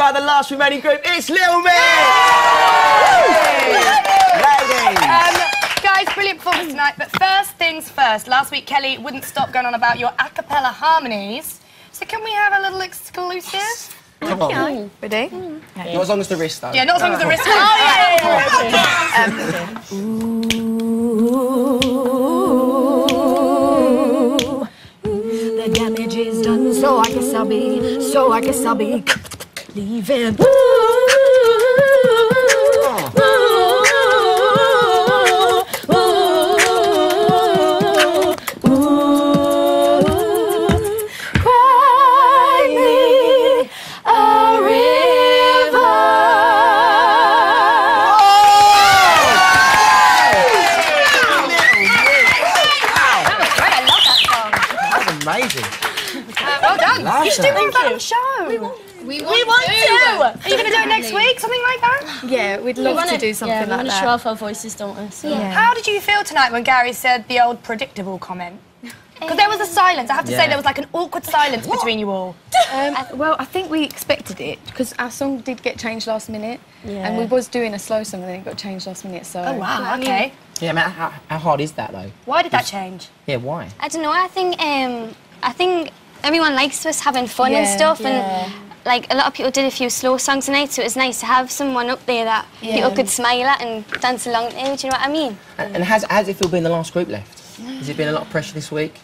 about the last remaining group. It's Little Mix! Ladies! Um, guys, brilliant performance tonight. But first things first. Last week, Kelly wouldn't stop going on about your a cappella harmonies. So can we have a little exclusive? Come on. Ready? Not as long as the wrist, though. Yeah, not as long as the wrist. Oh, yeah. The damage is done, so I guess I'll be, so I guess I'll be leaving. Cry me a river. I love that song. That's amazing. Uh, well done. Love you should do that. more of that on the show. We want, We we want to. Are you going to do it next week? Something like that? Yeah, we'd love to do something yeah, we like want to that. show off our voices, don't we? So. How did you feel tonight when Gary said the old predictable comment? Because there was a silence. I have to say there was like an awkward silence between you all. Um, well, I think we expected it because our song did get changed last minute, Yeah. and we was doing a slow song and then it got changed last minute. So Oh wow. Okay. Yeah, man, how, how hard is that, though? Why did that change? Yeah, why? I don't know. I think um, I think everyone likes us having fun and stuff, yeah. and like a lot of people did a few slow songs tonight, so it was nice to have someone up there that people could smile at and dance along to. Do you know what I mean? And, and has, has it feel being the last group left? Has it been a lot of pressure this week?